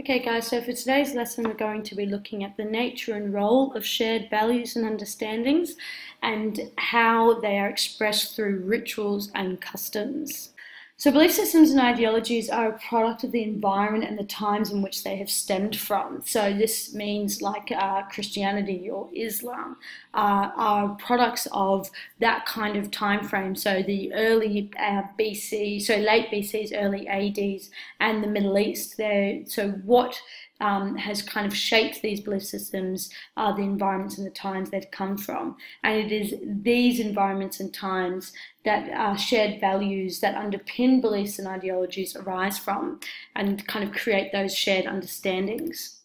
Okay guys, so for today's lesson we're going to be looking at the nature and role of shared values and understandings and how they are expressed through rituals and customs. So belief systems and ideologies are a product of the environment and the times in which they have stemmed from. So this means like uh, Christianity or Islam uh, are products of that kind of time frame. So the early uh, BC, so late BCs, early ADs, and the Middle East. There. So what um, has kind of shaped these belief systems are the environments and the times they've come from. And it is these environments and times that shared values that underpin beliefs and ideologies arise from and kind of create those shared understandings.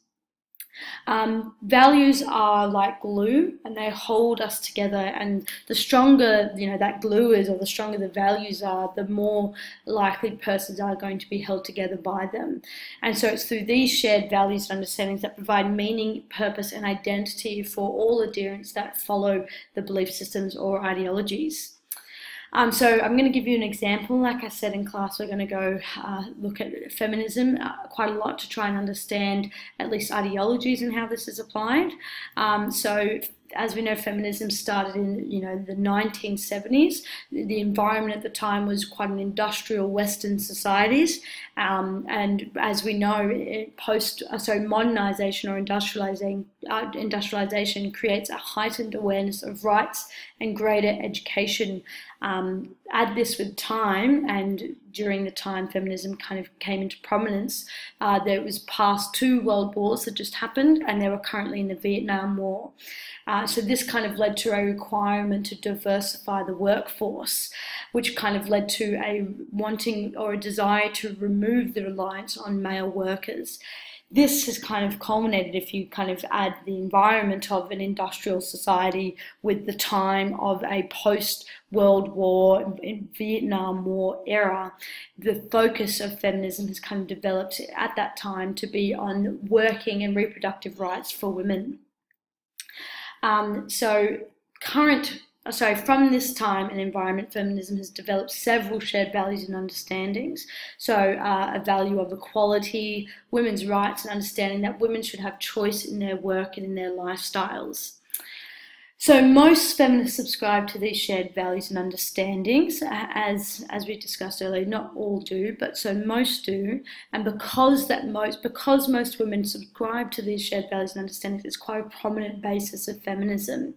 Um, values are like glue and they hold us together. And the stronger you know that glue is or the stronger the values are the more likely persons are going to be held together by them. And so it's through these shared values and understandings that provide meaning purpose and identity for all adherents that follow the belief systems or ideologies um, so I'm going to give you an example. Like I said in class, we're going to go uh, look at feminism uh, quite a lot to try and understand at least ideologies and how this is applied. Um, so as we know, feminism started in you know the 1970s. The environment at the time was quite an industrial Western societies, um, and as we know, post uh, sorry modernization or industrializing uh, industrialization creates a heightened awareness of rights and greater education. Um, add this with time, and during the time feminism kind of came into prominence, uh, there was past two world wars that just happened, and they were currently in the Vietnam War. Uh, so this kind of led to a requirement to diversify the workforce, which kind of led to a wanting or a desire to remove the reliance on male workers this has kind of culminated if you kind of add the environment of an industrial society with the time of a post World War, Vietnam War era. The focus of feminism has kind of developed at that time to be on working and reproductive rights for women. Um, so current sorry, from this time and environment, feminism has developed several shared values and understandings. So, uh, a value of equality, women's rights, and understanding that women should have choice in their work and in their lifestyles. So most feminists subscribe to these shared values and understandings, as as we discussed earlier. Not all do, but so most do. And because that most because most women subscribe to these shared values and understandings, it's quite a prominent basis of feminism.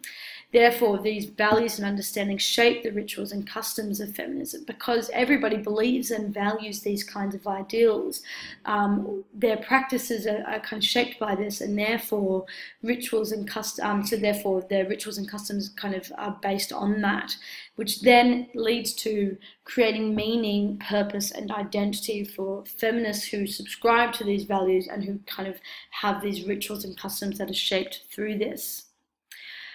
Therefore, these values and understandings shape the rituals and customs of feminism because everybody believes and values these kinds of ideals. Um, their practices are, are, kind of shaped by this, and therefore, rituals and customs. Um, so, therefore, their rituals and customs kind of are based on that, which then leads to creating meaning, purpose, and identity for feminists who subscribe to these values and who kind of have these rituals and customs that are shaped through this.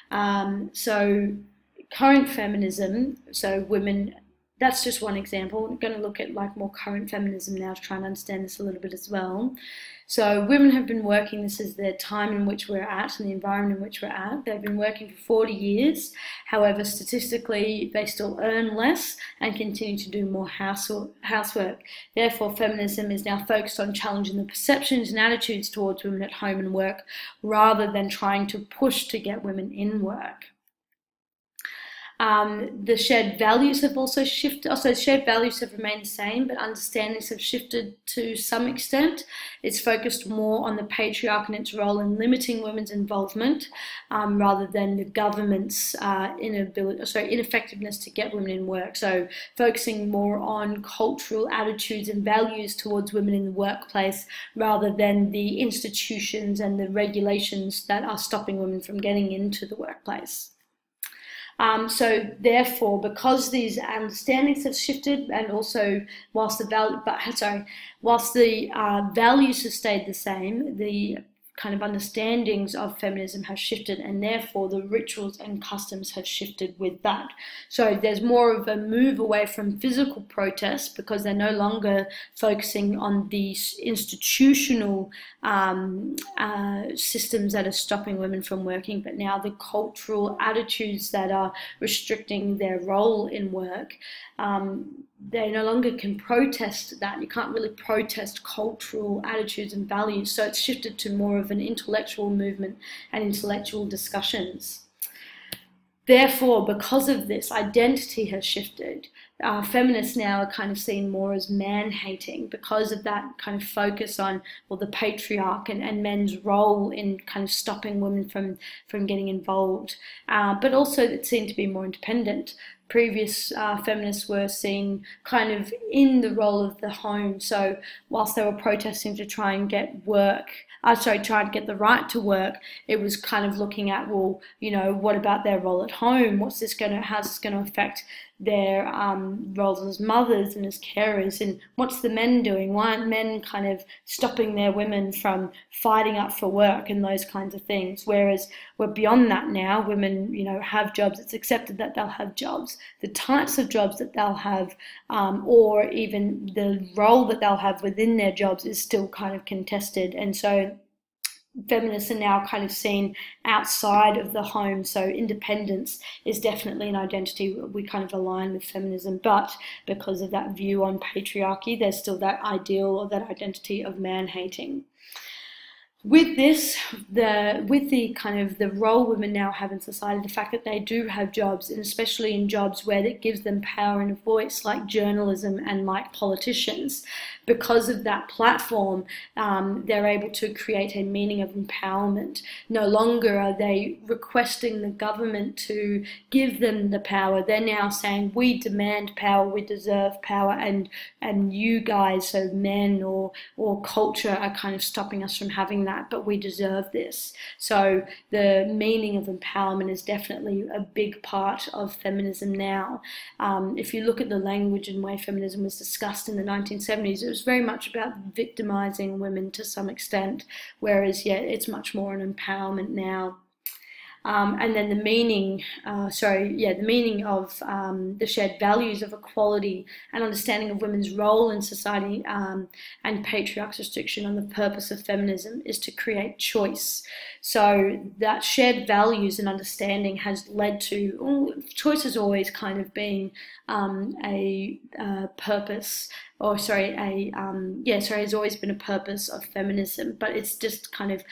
Um, so current feminism, so women, that's just one example. I'm going to look at like more current feminism now to try and understand this a little bit as well. So women have been working, this is the time in which we're at and the environment in which we're at. They've been working for 40 years. However, statistically, they still earn less and continue to do more housework. Therefore, feminism is now focused on challenging the perceptions and attitudes towards women at home and work rather than trying to push to get women in work. Um, the shared values have also shifted. Also, shared values have remained the same, but understandings have shifted to some extent. It's focused more on the patriarch and its role in limiting women's involvement, um, rather than the government's uh, inability, sorry, ineffectiveness to get women in work. So, focusing more on cultural attitudes and values towards women in the workplace, rather than the institutions and the regulations that are stopping women from getting into the workplace. Um, so therefore, because these understandings have shifted, and also whilst the value, but sorry, whilst the uh, values have stayed the same, the kind of understandings of feminism have shifted and therefore the rituals and customs have shifted with that. So there's more of a move away from physical protest because they're no longer focusing on these institutional um, uh, systems that are stopping women from working, but now the cultural attitudes that are restricting their role in work. Um, they no longer can protest that. You can't really protest cultural attitudes and values. So it's shifted to more of an intellectual movement and intellectual discussions. Therefore, because of this, identity has shifted. Uh, feminists now are kind of seen more as man hating because of that kind of focus on well the patriarch and, and men's role in kind of stopping women from from getting involved uh, but also it seemed to be more independent previous uh, feminists were seen kind of in the role of the home. So whilst they were protesting to try and get work, uh, sorry, try to get the right to work, it was kind of looking at, well, you know, what about their role at home? What's this going to, how's this going to affect their um, roles as mothers and as carers and what's the men doing? Why aren't men kind of stopping their women from fighting up for work and those kinds of things? Whereas we're beyond that now. Women you know have jobs. It's accepted that they'll have jobs. The types of jobs that they'll have um, or even the role that they'll have within their jobs is still kind of contested. And so feminists are now kind of seen outside of the home. So independence is definitely an identity we kind of align with feminism, but because of that view on patriarchy, there's still that ideal or that identity of man hating with this, the with the kind of the role women now have in society, the fact that they do have jobs, and especially in jobs where it gives them power and a voice, like journalism and like politicians, because of that platform, um, they're able to create a meaning of empowerment. No longer are they requesting the government to give them the power. They're now saying, "We demand power. We deserve power," and and you guys, so men or or culture, are kind of stopping us from having that that, but we deserve this. So the meaning of empowerment is definitely a big part of feminism now. Um, if you look at the language and way feminism was discussed in the 1970s, it was very much about victimizing women to some extent, whereas, yeah, it's much more an empowerment now. Um, and then the meaning, uh, sorry, yeah, the meaning of um, the shared values of equality and understanding of women's role in society um, and patriarch's restriction on the purpose of feminism is to create choice. So that shared values and understanding has led to choice has always kind of been um, a uh, purpose or sorry, a um, yeah, sorry, has always been a purpose of feminism, but it's just kind of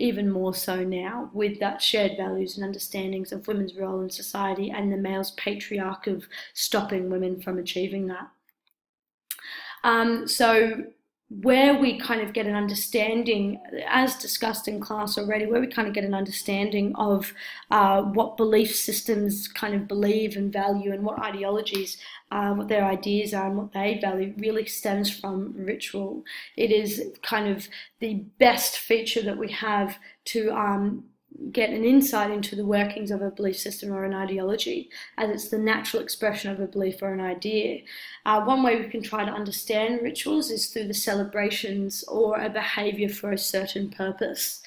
even more so now with that shared values and understandings of women's role in society and the male's patriarch of stopping women from achieving that. Um, so where we kind of get an understanding, as discussed in class already, where we kind of get an understanding of uh, what belief systems kind of believe and value and what ideologies, uh, what their ideas are and what they value really stems from ritual. It is kind of the best feature that we have to um, get an insight into the workings of a belief system or an ideology, as it's the natural expression of a belief or an idea. Uh, one way we can try to understand rituals is through the celebrations or a behavior for a certain purpose.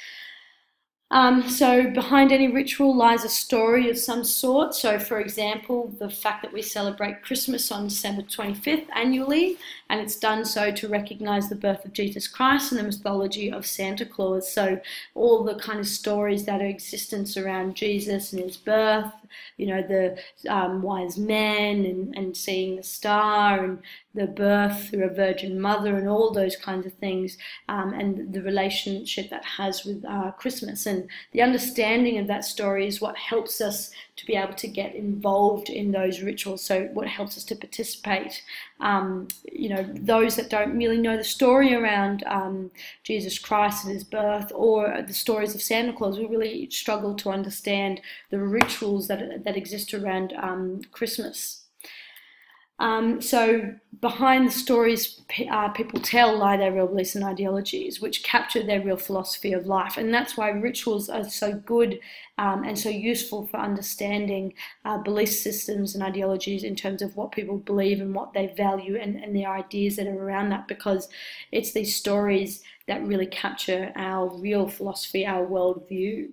Um, so behind any ritual lies a story of some sort. So for example, the fact that we celebrate Christmas on December 25th annually, and it's done so to recognize the birth of Jesus Christ and the mythology of Santa Claus. So all the kind of stories that are existence around Jesus and his birth, you know, the um, wise men and, and seeing the star and the birth through a virgin mother and all those kinds of things um, and the relationship that has with uh, Christmas. And the understanding of that story is what helps us to be able to get involved in those rituals. So what helps us to participate. Um, you know, those that don't really know the story around um, Jesus Christ and his birth or the stories of Santa Claus will really struggle to understand the rituals that, that exist around um, Christmas. Um, so behind the stories uh, people tell lie their real beliefs and ideologies, which capture their real philosophy of life, and that's why rituals are so good um, and so useful for understanding uh, belief systems and ideologies in terms of what people believe and what they value and, and the ideas that are around that, because it's these stories that really capture our real philosophy, our worldview.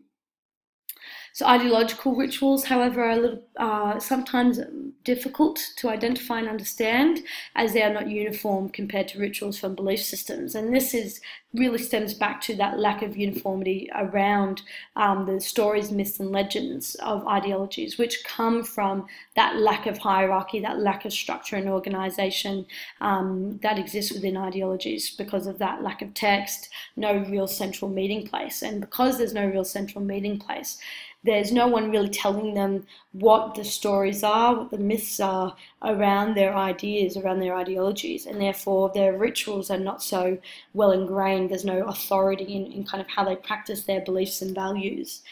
So ideological rituals, however, are a little, uh, sometimes difficult to identify and understand as they are not uniform compared to rituals from belief systems. And this is really stems back to that lack of uniformity around um, the stories, myths, and legends of ideologies, which come from that lack of hierarchy, that lack of structure and organization um, that exists within ideologies because of that lack of text, no real central meeting place. And because there's no real central meeting place, there's no one really telling them what the stories are, what the myths are around their ideas, around their ideologies, and therefore their rituals are not so well ingrained. There's no authority in, in kind of how they practice their beliefs and values.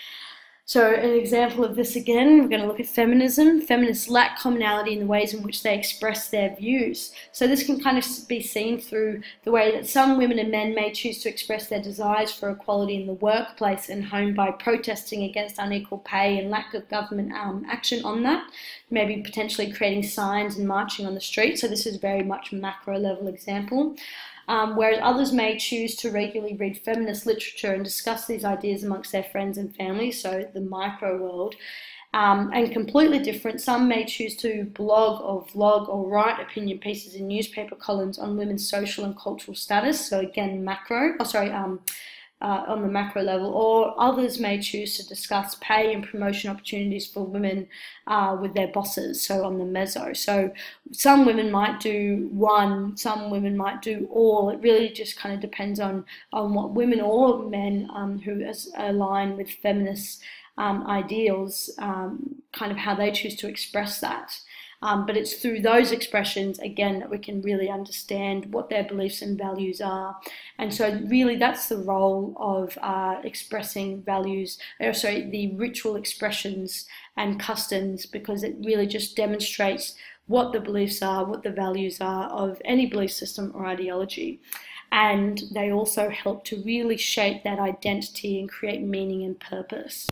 So, an example of this again, we're going to look at feminism. Feminists lack commonality in the ways in which they express their views. So, this can kind of be seen through the way that some women and men may choose to express their desires for equality in the workplace and home by protesting against unequal pay and lack of government um, action on that, maybe potentially creating signs and marching on the street. So, this is very much macro level example um, whereas others may choose to regularly read feminist literature and discuss these ideas amongst their friends and family, so the micro world. Um, and completely different. Some may choose to blog or vlog or write opinion pieces in newspaper columns on women's social and cultural status. So again, macro. Oh, sorry. Um, uh, on the macro level, or others may choose to discuss pay and promotion opportunities for women uh, with their bosses, so on the meso. So some women might do one, some women might do all. It really just kind of depends on, on what women or men um, who align with feminist um, ideals, um, kind of how they choose to express that. Um, but it's through those expressions, again, that we can really understand what their beliefs and values are. And so, really, that's the role of uh, expressing values, or sorry, the ritual expressions and customs, because it really just demonstrates what the beliefs are, what the values are of any belief system or ideology. And they also help to really shape that identity and create meaning and purpose.